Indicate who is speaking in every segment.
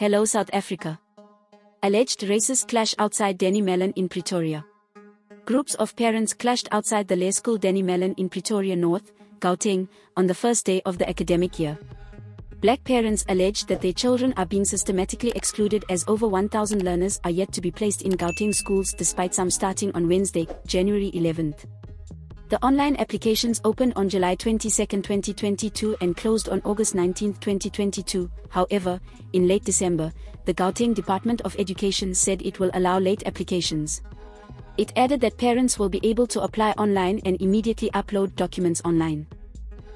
Speaker 1: Hello South Africa. Alleged racist clash outside Danie Malan in Pretoria. Groups of parents clashed outside the Laerskool Danie Malan in Pretoria North, Gauteng, on the first day of the academic year. Black parents alleged that their children are being systematically excluded as over 1,000 learners are yet to be placed in Gauteng schools despite some starting on Wednesday, January 11th. The online applications opened on July 22, 2022 and closed on August 19, 2022. However, in late December, the Gauteng Department of Education said it will allow late applications. It added that parents will be able to apply online and immediately upload documents online.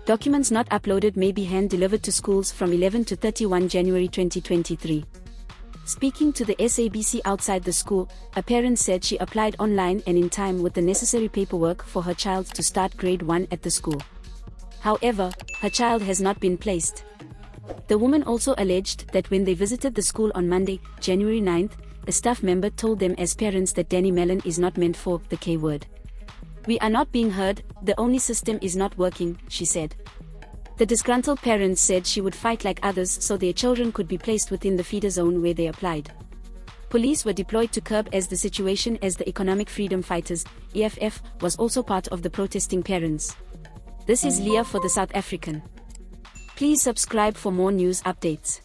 Speaker 1: Documents not uploaded may be hand delivered to schools from 11 to 31 January 2023. Speaking to the SABC outside the school, a parent said she applied online and in time with the necessary paperwork for her child to start grade 1 at the school. However, her child has not been placed. The woman also alleged that when they visited the school on Monday, January 9th, a staff member told them as parents that Danie Malan is not meant for the K word. We are not being heard, the only system is not working, she said. The disgruntled parents said she would fight like others so their children could be placed within the feeder zone where they applied. Police were deployed to curb as the situation as the Economic Freedom Fighters, EFF, was also part of the protesting parents. This is Leah for the South African. Please subscribe for more news updates.